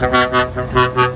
Ha ha ha ha ha.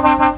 Thank you.